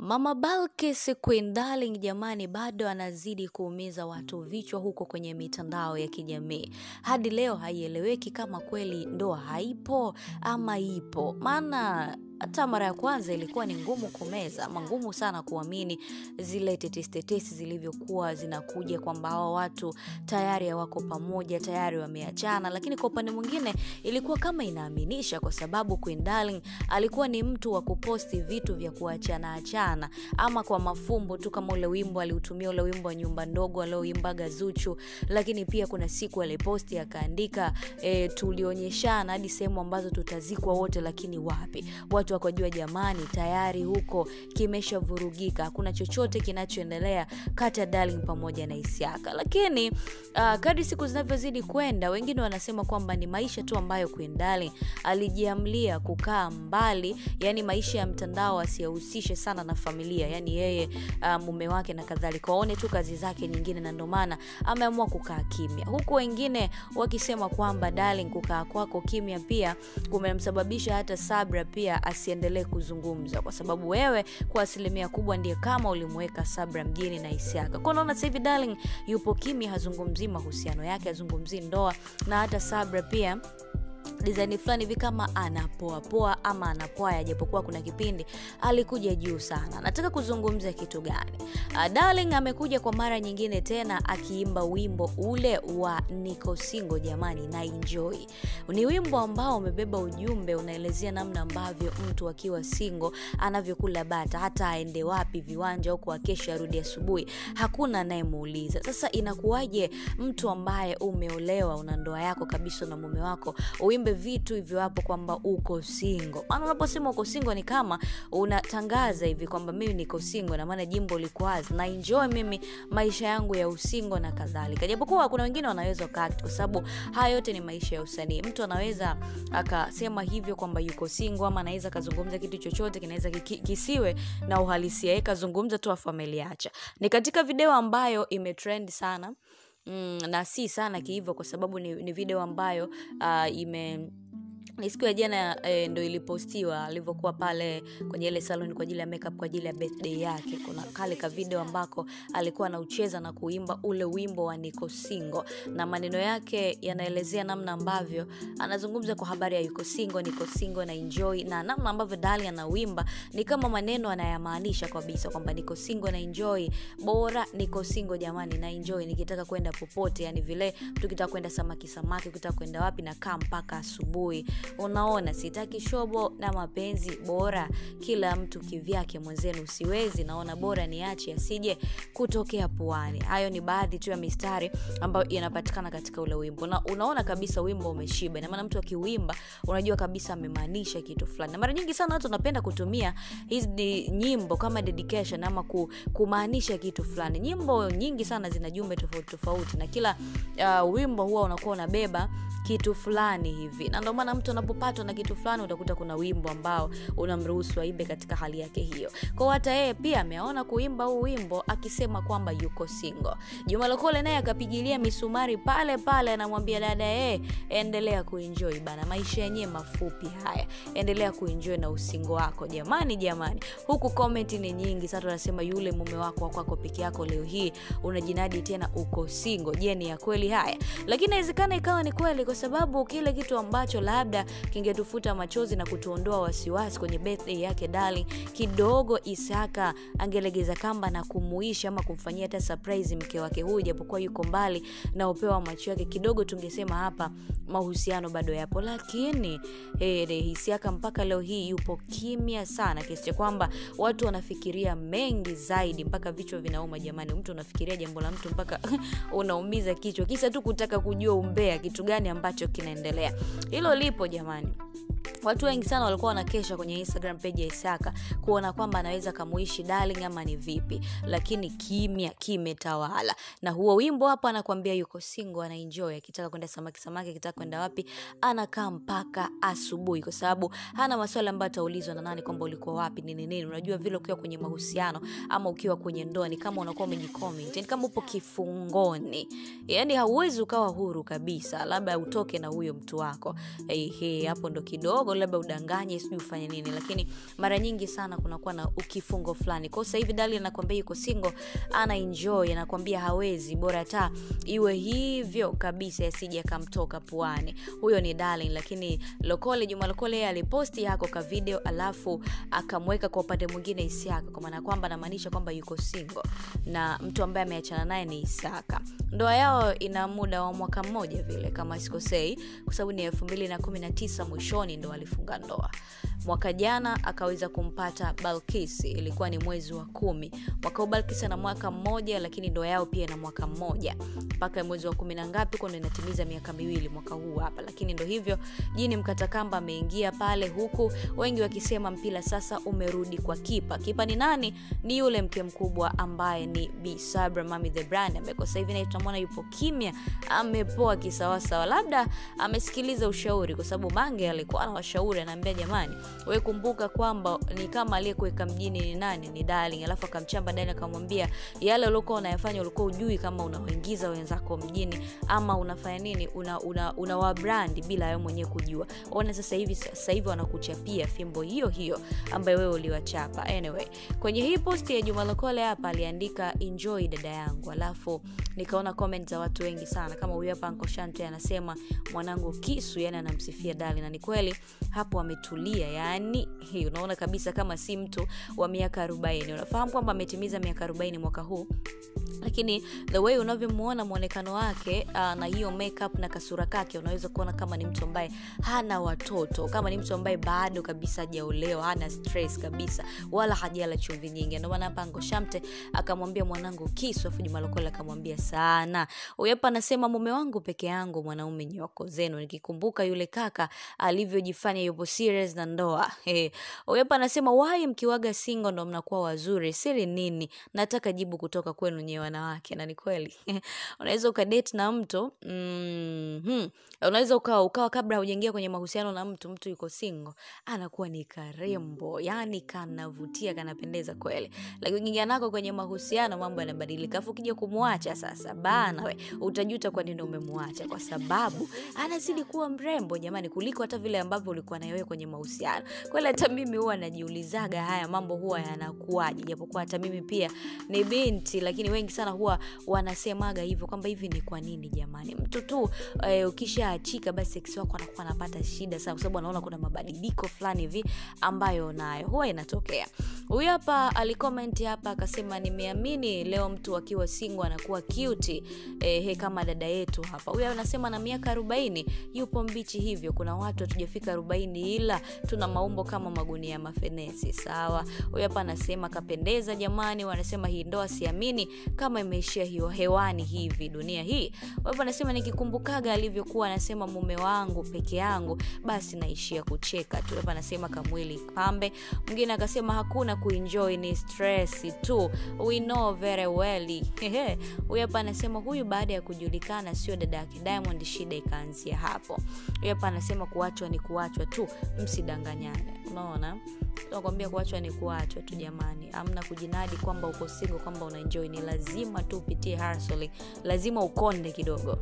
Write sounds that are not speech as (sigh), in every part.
Mama Balkis Queen Darling jamani, bado anazidi kuumiza watu vichwa huko kwenye mitandao ya kijamii. Hadi leo haieleweki kama kweli ndoa haipo ama ipo, maana hata mara ya kwanza ilikuwa ni ngumu kumeza ama ngumu sana kuamini zile tetesi zilivyokuwa zinakuja kwamba hawa watu tayari hawako pamoja, tayari wameachana. Lakini kwa upande mwingine ilikuwa kama inaaminisha, kwa sababu Queen Darling alikuwa ni mtu wa kuposti vitu vya kuachana achana, ama kwa mafumbo tu, kama ule wimbo aliutumia, ule wimbo wa nyumba ndogo alioimbaga Zuchu. Lakini pia kuna siku aliposti akaandika, e, tulionyeshana hadi sehemu ambazo tutazikwa wote, lakini wapi watu wakajua jamani, tayari huko kimeshavurugika, hakuna chochote kinachoendelea kati ya Darling pamoja na Isiaka. Lakini uh, kadri siku zinavyozidi kwenda, wengine wanasema kwamba ni maisha tu ambayo Queen Darling alijiamlia kukaa mbali, yani maisha ya mtandao asiyahusishe sana na familia, yani yeye uh, mume wake na kadhalika, waone tu kazi zake nyingine, na ndomaana ameamua kukaa kimya, huku wengine wakisema kwamba Darling, kukaa kwako kimya pia kumemsababisha hata Sabra pia asiendelee kuzungumza, kwa sababu wewe kwa asilimia kubwa ndiye kama ulimweka Sabra mjini na Isiaka. Kwa naona sahivi Darling yupo kimya, hazungumzii mahusiano yake, hazungumzii ndoa, na hata Sabra pia design fulani hivi kama anapoapoa ama anapoa, japokuwa kuna kipindi alikuja juu sana. Nataka kuzungumza kitu gani? Uh, Darling amekuja kwa mara nyingine tena akiimba wimbo ule wa Niko Single. Jamani, na enjoy. Ni wimbo ambao umebeba ujumbe, unaelezea namna ambavyo mtu akiwa singo anavyokula bata, hata aende wapi, viwanja huko, akesha arudi asubuhi, hakuna anayemuuliza. Sasa inakuwaje mtu ambaye umeolewa, una ndoa yako kabisa na mume wako uimbe vitu hivyo hapo kwamba uko singo Maana unaposema uko singo ni kama unatangaza hivi kwamba mimi niko singo na maana jimbo liko wazi na enjoy mimi maisha yangu ya usingo na kadhalika. Japokuwa kuna wengine wanaweza wakact, kwa sababu haya yote ni maisha ya usanii. Mtu anaweza akasema hivyo kwamba yuko singo ama anaweza akazungumza kitu chochote kinaweza kisiwe na uhalisia, ye kazungumza tu afu ameliacha. Ni katika video ambayo imetrend sana Mm, na si sana kihivyo kwa sababu ni, ni video ambayo uh, ime ni siku ya jana e, ndo ilipostiwa alivyokuwa pale kwenye ile salon kwa ajili ya makeup kwa ajili ya birthday yake. Kuna kale ka video ambako alikuwa anaucheza na kuimba ule wimbo wa Niko singo na maneno yake yanaelezea namna ambavyo anazungumza kwa habari ya yuko singo niko singo na enjoy, na namna ambavyo dali anawimba ni kama maneno anayamaanisha kabisa kwamba niko singo na enjoy, bora niko singo jamani, na enjoy. Nikitaka kwenda popote, yani vile tukitaka kwenda samaki samaki, ukitaka kwenda wapi na kaa mpaka asubuhi Unaona, sitaki shobo na mapenzi, bora kila mtu kivyake, mwenzenu siwezi, naona bora niache asije kutokea puani. Hayo ni baadhi tu ya mistari ambayo inapatikana katika ule wimbo, na unaona kabisa wimbo umeshiba. inamaana mtu akiwimba unajua kabisa amemaanisha kitu fulani, na mara nyingi sana watu wanapenda kutumia hizi nyimbo kama dedication ama kumaanisha kitu fulani. Nyimbo nyingi sana zina jumbe tofauti tofauti, na kila uh, wimbo huwa unakuwa unabeba kitu fulani hivi, na ndio maana mtu anapopatwa na kitu fulani utakuta kuna wimbo ambao unamruhusu aimbe katika hali yake hiyo. Kwa hata yeye pia ameona kuimba huu wimbo akisema kwamba yuko single. Juma Lokole naye akapigilia misumari pale pale, anamwambia dada, eh, endelea kuenjoy bana, maisha yenyewe mafupi haya, endelea kuenjoy na usingo wako jamani, jamani. Huku comment ni nyingi sasa, tunasema yule mume wako wakwako peke yako, leo hii unajinadi tena uko single. Je, ni ya kweli haya? Lakini inawezekana ikawa ni kweli, kwa sababu kile kitu ambacho labda kingetufuta machozi na kutuondoa wasiwasi kwenye birthday yake Darling, kidogo Isaka angelegeza kamba na kumuisha ama kumfanyia hata surprise mke wake huyu, japokuwa yuko mbali na upeo wa macho yake, kidogo tungesema hapa mahusiano bado yapo. Lakini eh, Isaka mpaka leo hii yupo kimya sana, kiasi cha kwamba watu wanafikiria mengi zaidi, mpaka vichwa vinauma. Jamani, mtu unafikiria jambo la mtu mpaka (laughs) unaumiza kichwa, kisa tu kutaka kujua umbea, kitu gani ambacho kinaendelea. Hilo lipo jamani. Watu wengi sana walikuwa wanakesha kwenye Instagram page ya Isaka kuona kwamba anaweza kamuishi Darling ama ni vipi, lakini kimya kimetawala. Na huo wimbo hapo anakuambia yuko single, ana enjoy, akitaka kwenda samaki samaki, akitaka kwenda wapi, anakaa mpaka asubuhi, kwa sababu hana maswali ambayo ataulizwa na nani kwamba ulikuwa wapi nini nini. Unajua vile ukiwa kwenye mahusiano ama ukiwa kwenye ndoa ni kama unakuwa umejicommit, ni kama upo kifungoni, yani hauwezi ukawa huru kabisa, labda utoke na huyo mtu wako. Hey, hey, hapo ndo kidogo kidogo labda udanganye sijui ufanye nini lakini mara nyingi sana kunakuwa na ukifungo fulani. Kwao sahivi dali anakwambia yuko singo ana enjoy anakwambia hawezi bora hata iwe hivyo kabisa yasije akamtoka puani. Huyo ni darling lakini lokole juma lokole aliposti yako ka video alafu akamweka kwa upande mwingine isiaka kwa maana kwamba anamaanisha kwamba yuko singo na mtu ambaye ameachana naye ni isaka. Ndoa yao ina muda wa mwaka mmoja vile kama sikosei kwa sababu ni elfu mbili na kumi na tisa mwishoni ndo alifunga ndoa mwaka jana akaweza kumpata balkis. Ilikuwa ni mwezi wa kumi. Mwaka huu balkis ana mwaka mmoja lakini ndoa yao pia ina mwaka mmoja. Mpaka mwezi wa kumi na ngapi kondo inatimiza miaka miwili mwaka huu hapa. Lakini ndo hivyo jini mkatakamba ameingia pale huku wengi wakisema mpira sasa umerudi kwa kipa. Kipa ni nani? Ni yule mke mkubwa ambaye ni bi sabra mami the brand. Ambaye kwa sasa hivi naye tunamwona yupo kimya amepoa kisawasawa. Labda amesikiliza ushauri kwa sababu mange alikuwa na washauri anaambia jamani we kumbuka kwamba ni kama aliyekuweka mjini ni nani? Ni darling. Alafu akamchamba ndani akamwambia yale uliokuwa unayafanya ulikuwa ujui kama unawaingiza wenzako mjini ama unafanya nini. Una, una, una wabrandi bila wewe mwenyewe kujua. Ona sasa hivi sasa hivi wanakuchapia fimbo hiyo hiyo ambayo wewe uliwachapa. Anyway kwenye hii posti ya juma lokole hapa aliandika enjoy dada yangu. Alafu nikaona comment za watu wengi sana. Kama huyu hapa Uncle Shante anasema mwanangu kisu yani anamsifia dali na ni kweli hapo ametulia yani hey, unaona kabisa kama si mtu wa miaka 40 unafahamu kwamba ametimiza miaka 40 mwaka huu lakini the way unavyomuona mwonekano wake uh, na hiyo makeup na kasura kake unaweza kuona kama ni mtu ambaye hana watoto kama ni mtu ambaye bado kabisa hajaolewa hana stress kabisa wala hajala chumvi nyingi. Ndio maana hapa ngoshamte akamwambia mwanangu kisu afu jumalokole akamwambia sana. Uyapa anasema mume wangu peke yangu mwanaume nyoko zenu. Nikikumbuka yule kaka alivyojifanya yupo serious na ndoa. (laughs) Huyu hapa anasema wai mkiwaga singo ndo mnakuwa wazuri? Siri nini? Nataka jibu kutoka kwenu nyewe wanawake na ni kweli. (laughs) Unaweza ukadate na mtu mm-hmm. unaweza ukawa ukawa kabla hujaingia kwenye mahusiano na mtu mtu yuko singo anakuwa ni karembo. Yani kanavutia kanapendeza kweli. Lakini ukiingia nako kwenye mahusiano mambo yanabadilika. Afu ukija kumwacha sasa bana we utajuta kwa nini umemwacha? Kwa sababu anazidi kuwa mrembo jamani kuliko hata vile ambavyo ulikuwa nawewe kwenye mahusiano. Kweli hata mimi huwa najiulizaga haya mambo huwa yanakuwaje? Japokuwa hata mimi pia ni binti lakini wengi sana huwa wanasemaga hivyo kwamba hivi ni kwa nini jamani? Mtu tu e, ukishaachika basi seksi wako anakuwa anapata shida sana kwa sababu anaona kuna mabadiliko fulani hivi ambayo nayo. Huwa inatokea. Huyu hapa alikomenti hapa akasema nimeamini leo mtu akiwa singo anakuwa cute e, he kama dada yetu hapa. Huyu anasema na miaka arobaini yupo mbichi hivyo. Kuna watu hatujafika arobaini ila tuna maumbo kama magunia ya mafenesi. Sawa. Huyu hapa anasema kapendeza jamani. Wanasema hii ndoa siamini kama imeishia hiyo hewani hivi dunia hii. Kwa hivyo anasema nikikumbukaga alivyokuwa anasema mume wangu peke yangu basi naishia kucheka tu. Hapa anasema kamwili pambe. Mwingine akasema hakuna kuenjoy ni stress tu. We know very well. Huyu hapa anasema huyu baada ya kujulikana sio dada yake diamond shida ikaanzia hapo. Huyu hapa anasema kuachwa ni kuachwa tu msidanganyane unaona. Nakwambia kuachwa ni kuachwa tu jamani. Amna kujinadi kwamba uko singo kwamba unaenjoy. Ni lazima tu upitie lazima ukonde kidogo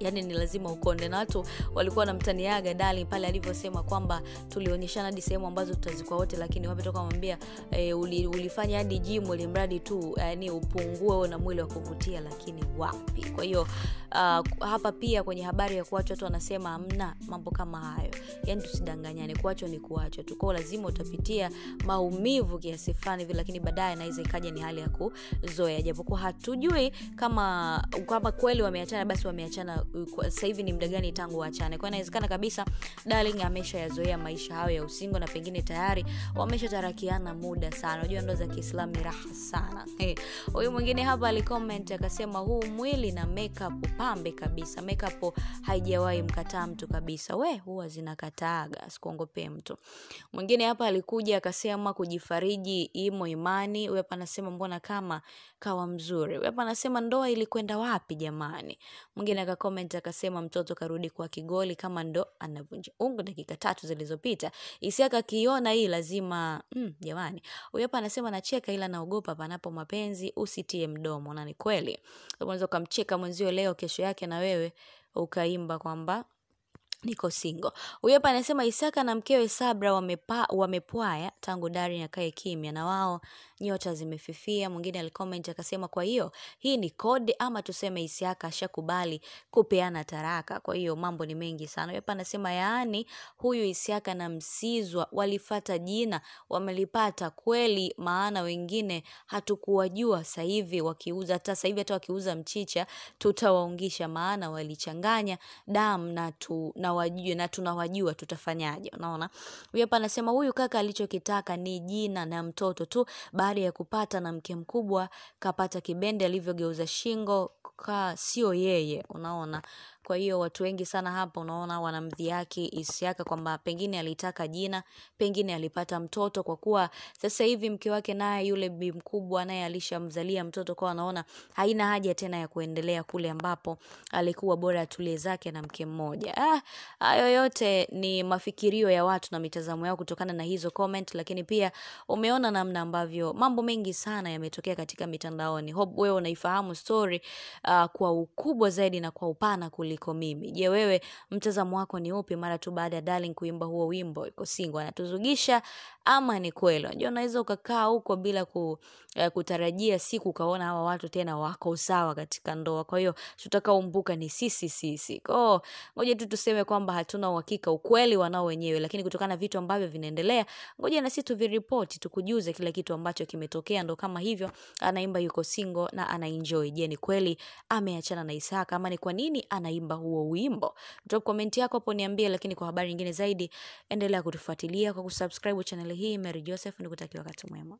yani ni lazima ukonde. Na watu walikuwa wanamtaniaga dali pale alivyosema kwamba tulionyeshana hadi sehemu ambazo tutazikwa wote lakini wametoka mwambia e, uli, ulifanya hadi jimu ili mradi tu yani upungue na mwili wa kuvutia lakini wapi? Kwa hiyo uh, hapa pia kwenye habari ya kuachwa watu wanasema amna mambo kama hayo. Yani tusidanganyane kuachwa ni kuachwa tu. Kwao lazima utapitia maumivu kiasi fulani hivi lakini baadaye naweza ikaja ni hali ya kuzoea. Japokuwa hatujui kama kama kweli wameachana basi wameachana sasa hivi ni muda gani tangu waachane kwa inawezekana kabisa darling ameshayazoea maisha hayo ya usingo na pengine tayari wameshatarakiana muda sana. Unajua ndo za kiislamu ni raha sana. Huyu hey. mwingine hapa alicomment akasema huu mwili na makeup pambe kabisa. Makeup haijawahi mkataa mtu kabisa. We huwa zinakataaga sikuongopee mtu. Mwingine hapa alikuja akasema kujifariji imo imani. Huyu hapa anasema mbona kama kawa mzuri. Huyu hapa anasema ndoa ilikwenda wapi jamani? Mwingine akakoment akasema mtoto karudi kwa kigoli kama ndo anavunja ungo dakika tatu zilizopita. Isiaka akiona hii lazima mm, jamani. Huyu hapa anasema nacheka ila naogopa panapo mapenzi usitie mdomo. Na ni kweli. Unaweza ukamcheka mwenzio leo kesho yake na wewe ukaimba kwamba niko singo. Huyu hapa anasema Isaka na mkewe Sabra wamepa, wamepwaya tangu Darin akae kimya na wao nyota zimefifia. Mwingine alikoment akasema, kwa hiyo hii ni kode ama tuseme Isaka ashakubali kupeana taraka. Kwa hiyo mambo ni mengi sana. Huyu hapa anasema yaani huyu Isaka na Msizwa walifata jina wamelipata kweli, maana wengine hatukuwajua. Sasa hivi wakiuza hata sasa hivi hata wakiuza mchicha tutawaungisha, maana walichanganya damu na tu, na wajue na tunawajua tutafanyaje? Unaona, huyu hapa anasema huyu kaka alichokitaka ni jina na mtoto tu. Baada ya kupata na mke mkubwa kapata kibende, alivyogeuza shingo ka sio yeye. Unaona, kwa hiyo watu wengi sana hapa unaona wanamdhihaki Isiaka kwamba pengine alitaka jina, pengine alipata mtoto, kwa kuwa sasa hivi mke wake naye yule bi mkubwa naye alishamzalia mtoto, kwa anaona haina haja tena ya kuendelea kule ambapo alikuwa bora atulie zake na mke mmoja. Ah, hayo yote ni mafikirio ya watu na mitazamo yao kutokana na hizo comment, lakini pia umeona namna ambavyo mambo mengi sana yametokea katika mitandaoni. Hope wewe unaifahamu story uh, kwa ukubwa zaidi na kwa upana kuliko mimi. Je, wewe mtazamo wako ni upi mara tu baada ya Darling kuimba huo wimbo iko single anatuzugisha ama ni kweli? Unajua unaweza ukakaa huko bila ku, uh, kutarajia siku ukaona hawa watu tena wako sawa katika ndoa. Kwa hiyo tutakaumbuka ni sisi sisi. Kwa hiyo ngoja tu tuseme kwamba hatuna uhakika ukweli wanao wenyewe, lakini kutokana na vitu ambavyo vinaendelea, ngoja na sisi tuviripoti, tukujuze kile kitu ambacho kimetokea. Ndo kama hivyo, anaimba yuko single na anaenjoy. Je, ni kweli ameachana na Isaka ama ni kwa nini anaimba huo wimbo? Drop comment yako hapo niambie, lakini kwa habari nyingine zaidi endelea kutufuatilia kwa kusubscribe channel hii. Mary Joseph nikutakia wakati mwema.